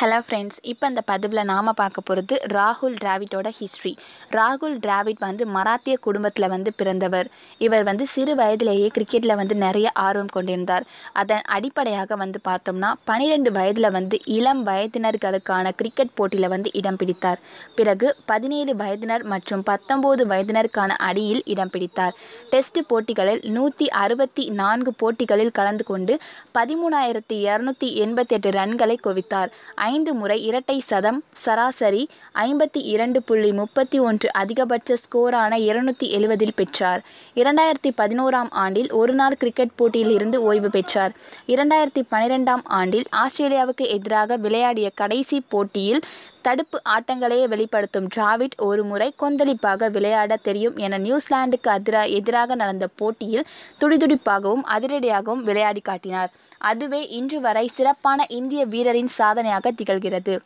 Hello friends இப்போ இந்த பதிவில் நாம் பார்க்க போகிறது ராகுல் டிராவிட்டோட ஹிஸ்ட்ரி ராகுல் டிராவிட் வந்து மராத்திய குடும்பத்தில் வந்து பிறந்தவர். இவர் வந்து சிறு வயதிலேயே கிரிக்கெட்டில் வந்து நிறைய ஆர்வம் கொண்டிருந்தார். அதன் அடிப்படையாக வந்து பார்த்தோம்னா பனிரெண்டு வயதில் வந்து இளம் வயதினர்களுக்கான கிரிக்கெட் போட்டியில் வந்து இடம் பிடித்தார். பிறகு பதினேழு வயதினர் மற்றும் பத்தொம்போது வயதினருக்கான அணியில் இடம் பிடித்தார். டெஸ்ட் போட்டிகளில் நூற்றி அறுபத்தி நான்கு போட்டிகளில் கலந்து கொண்டு பதிமூணாயிரத்தி இரநூத்தி எண்பத்தி எட்டு ரன்களை குவித்தார். ஐந்து முறை இரட்டை சதம் சராசரி ஐம்பத்தி இரண்டு புள்ளி முப்பத்தி ஒன்று அதிகபட்ச ஸ்கோரான இருநூத்தி எழுவதில் பெற்றார். இரண்டாயிரத்தி பதினோராம் ஆண்டில் ஒருநாள் கிரிக்கெட் போட்டியில் இருந்து ஓய்வு பெற்றார். இரண்டாயிரத்தி பன்னிரெண்டாம் ஆண்டில் ஆஸ்திரேலியாவுக்கு எதிராக விளையாடிய கடைசி போட்டியில் தடுப்பு ஆட்டங்களையே வெளிப்படுத்தும் டிராவிட் ஒரு முறை கொந்தளிப்பாக விளையாட தெரியும் என நியூசிலாந்துக்கு அதிரா எதிராக நடந்த போட்டியில் துடிதுடிப்பாகவும் அதிரடியாகவும் விளையாடி காட்டினார். அதுவே இன்று வரை சிறப்பான இந்திய வீரரின் சாதனையாக திகழ்கிறது.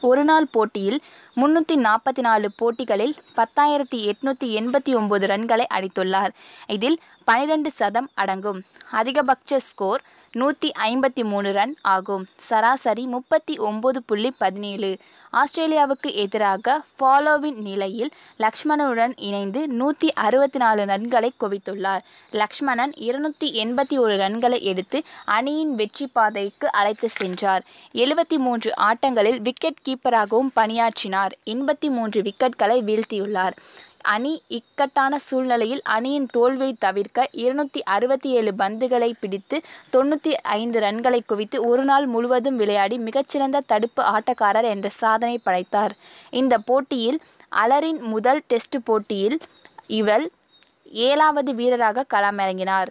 ஒருநாள் போட்டியில் முன்னூற்றி நாற்பத்தி நாலு போட்டிகளில் பத்தாயிரத்தி எட்நூற்றி எண்பத்தி ஒம்பது ரன்களை அடித்துள்ளார். இதில் பனிரெண்டு சதம் அடங்கும். அதிகபட்ச ஸ்கோர் நூற்றி ஐம்பத்தி மூணு ரன் ஆகும். சராசரி முப்பத்தி ஒம்பது புள்ளி பதினேழு. ஆஸ்திரேலியாவுக்கு எதிராக ஃபாலோவின் நிலையில் லக்ஷ்மணனுடன் இணைந்து நூற்றி அறுபத்தி நாலு ரன்களை குவித்துள்ளார். லக்ஷ்மணன் இருநூற்றி எண்பத்தி ஒரு ரன்களை எடுத்து அணியின் வெற்றி பாதைக்கு அழைத்து சென்றார். எழுபத்தி மூன்று ஆட்டங்களில் விக்கெட் கீப்பராகவும் பணியாற்றினார். எண்பத்தி மூன்று விக்கெட்களை வீழ்த்தியுள்ளார். அணி இக்கட்டான சூழ்நிலையில் அணியின் தோல்வியை தவிர்க்க இருநூற்றி அறுபத்தி ஏழு பந்துகளை பிடித்து தொண்ணூற்றி ஐந்து ரன்களை குவித்து ஒரு நாள் முழுவதும் விளையாடி மிகச்சிறந்த தடுப்பு ஆட்டக்காரர் என்ற சாதனை படைத்தார். இந்த போட்டியில் அலரின் முதல் டெஸ்ட் போட்டியில் இவர் ஏழாவது வீரராக களமிறங்கினார்.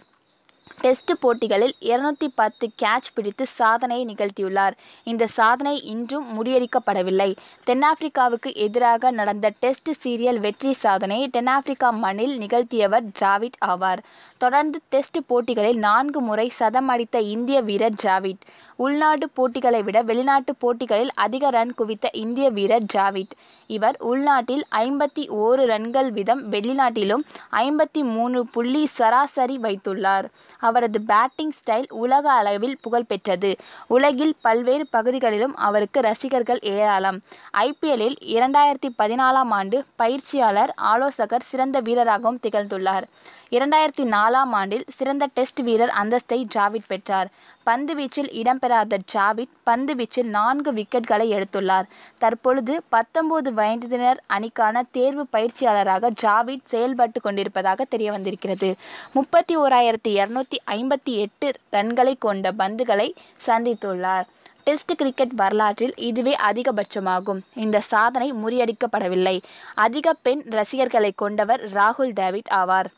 டெஸ்ட் போட்டிகளில் இருநூத்தி பத்து கேட்ச் பிடித்து சாதனையை நிகழ்த்தியுள்ளார். இந்த சாதனை இன்றும் முறியடிக்கப்படவில்லை. தென்னாப்பிரிக்காவுக்கு எதிராக நடந்த டெஸ்ட் சீரியல் வெற்றி சாதனையை தென்னாப்பிரிக்கா மண்ணில் நிகழ்த்தியவர் டிராவிட் ஆவார். தொடர்ந்து டெஸ்ட் போட்டிகளில் நான்கு முறை சதம் அடித்த இந்திய வீரர் டிராவிட். உள்நாட்டு போட்டிகளை விட வெளிநாட்டு போட்டிகளில் அதிக ரன் குவித்த இந்திய வீரர் டிராவிட். இவர் உள்நாட்டில் ஐம்பத்தி ஓரு ரன்கள் வீதம் வெளிநாட்டிலும் ஐம்பத்தி மூணு புள்ளி சராசரி வைத்துள்ளார். அவரது பேட்டிங் ஸ்டைல் உலக அளவில் புகழ்பெற்றது உலகில் பல்வேறு பகுதிகளிலும் அவருக்கு ரசிகர்கள் ஏராளம். ஐபிஎல்லில் இரண்டாயிரத்தி பதினாலாம் ஆண்டு பயிற்சியாளர் ஆலோசகர் சிறந்த வீரராகவும் திகழ்ந்துள்ளார். இரண்டாயிரத்தி நாலாம் ஆண்டில் சிறந்த டெஸ்ட் வீரர் அந்தஸ்தை டிராவிட் பெற்றார். பந்து வீச்சில் இடம்பெறாத டிராவிட் பந்து வீச்சில் நான்கு விக்கெட்களை எடுத்துள்ளார். தற்பொழுது பத்தொன்பது வயதினர் அணிக்கான தேர்வு பயிற்சியாளராக டிராவிட் செயல்பட்டு கொண்டிருப்பதாக தெரிய வந்திருக்கிறது முப்பத்தி ஓராயிரத்தி இரநூத்தி ஐம்பத்தி எட்டு ரன்களை கொண்ட பந்துகளை சந்தித்துள்ளார். டெஸ்ட் கிரிக்கெட் வரலாற்றில் இதுவே அதிகபட்சமாகும். இந்த சாதனை முறியடிக்கப்படவில்லை. அதிக பெண் ரசிகர்களை கொண்டவர் ராகுல் டிராவிட் ஆவார்.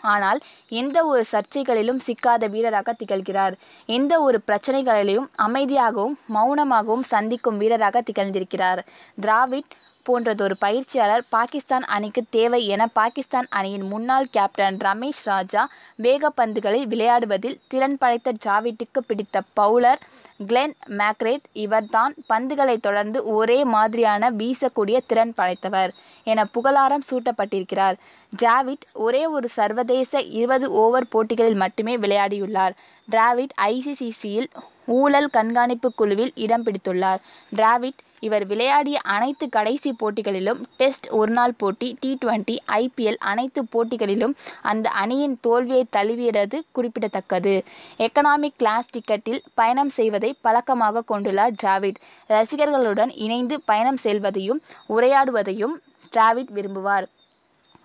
ஆனால் எந்த ஒரு சர்ச்சைகளிலும் சிக்காத வீரராக திகழ்கிறார். எந்த ஒரு பிரச்சனைகளிலும் அமைதியாகவும் மௌனமாகவும் சந்திக்கும் வீரராக திகழ்ந்திருக்கிறார். திராவிட் போன்றதொரு பயிற்சியாளர் பாகிஸ்தான் அணிக்கு தேவை என பாகிஸ்தான் அணியின் முன்னாள் கேப்டன் ரமேஷ் ராஜா வேகப்பந்துகளை விளையாடுவதில் திறன் படைத்த ஜாவிட்டுக்கு பிடித்த பவுலர் கிளென் மேக்ரேட் இவர்தான் பந்துகளை தொடர்ந்து ஒரே மாதிரியான வீசக்கூடிய திறன் படைத்தவர் என புகழாரம் சூட்டப்பட்டிருக்கிறார். டிராவிட் ஒரே ஒரு சர்வதேச இருபது ஓவர் போட்டிகளில் மட்டுமே விளையாடியுள்ளார். டிராவிட் ஐசிசிசியில் ஊழல் கண்காணிப்பு குழுவில் இடம் பிடித்துள்ளார். டிராவிட் இவர் விளையாடிய அனைத்து கடைசி போட்டிகளிலும் டெஸ்ட் ஒருநாள் போட்டி டி டுவெண்ட்டி ஐபிஎல் அனைத்து போட்டிகளிலும் அந்த அணியின் தோல்வியை தழுவியது குறிப்பிடத்தக்கது. எக்கனாமிக் கிளாஸ் டிக்கெட்டில் பயணம் செய்வதை பழக்கமாக கொண்டுள்ளார் டிராவிட் ரசிகர்களுடன் இணைந்து பயணம் செல்வதையும் உரையாடுவதையும் டிராவிட் விரும்புவார்.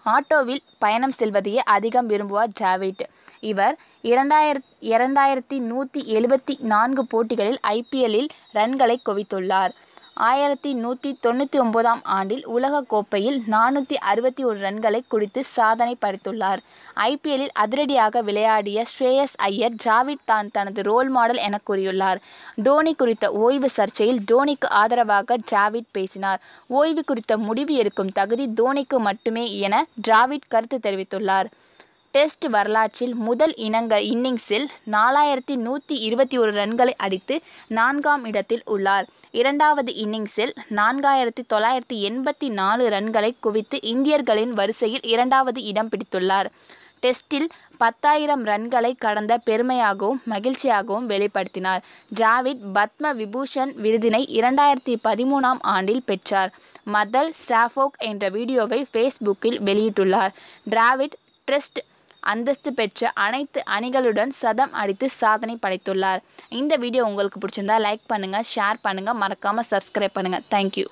ஆட்டோவில் பயணம் செல்வதையே அதிகம் விரும்புவார் டிராவிட் இவர் இரண்டாயிரத் இரண்டாயிரத்தி நூற்றி எழுபத்தி நான்கு போட்டிகளில் ஐபிஎல்லில் ரன்களை குவித்துள்ளார். ஆயிரத்தி நூற்றி தொண்ணூற்றி ஒன்பதாம் ஆண்டில் உலகக் கோப்பையில் நானூற்றி அறுபத்தி ஒரு ரன்களை குடித்து சாதனை படைத்துள்ளார். ஐபிஎல்லில் அதிரடியாக விளையாடிய ஸ்ரேயஸ் ஐயர் டிராவிட் தான் தனது ரோல் மாடல் என கூறியுள்ளார். டோனி குறித்த ஓய்வு சர்ச்சையில் டோனிக்கு ஆதரவாக டிராவிட் பேசினார். ஓய்வு குறித்த முடிவு எடுக்கும் தகுதி தோனிக்கு மட்டுமே என டிராவிட் கருத்து தெரிவித்துள்ளார். டெஸ்ட் வரலாற்றில் முதல் இனங்க இன்னிங்ஸில் நாலாயிரத்தி நூற்றி இருபத்தி ஒரு ரன்களை அடித்து நான்காம் இடத்தில் உள்ளார். இரண்டாவது இன்னிங்ஸில் நான்காயிரத்தி தொள்ளாயிரத்தி எண்பத்தி நாலு ரன்களை குவித்து இந்தியர்களின் வரிசையில் இரண்டாவது இடம் பிடித்துள்ளார். டெஸ்டில் பத்தாயிரம் ரன்களை கடந்த பெருமையாகவும் மகிழ்ச்சியாகவும் வெளிப்படுத்தினார். டிராவிட் பத்ம விபூஷன் விருதினை இரண்டாயிரத்தி பதிமூணாம் ஆண்டில் பெற்றார். மதல் ஸ்டாஃபோக் என்ற வீடியோவை ஃபேஸ்புக்கில் வெளியிட்டுள்ளார். டிராவிட் டெஸ்ட் அந்தஸ்து பெற்ற அனைத்து அணிகளுடன் சதம் அடித்து சாதனை படைத்துள்ளார். இந்த வீடியோ உங்களுக்கு பிடிச்சிருந்தா லைக் பண்ணுங்கள் ஷேர் பண்ணுங்கள் மறக்காமல் சப்ஸ்கிரைப் பண்ணுங்கள் தேங்க்யூ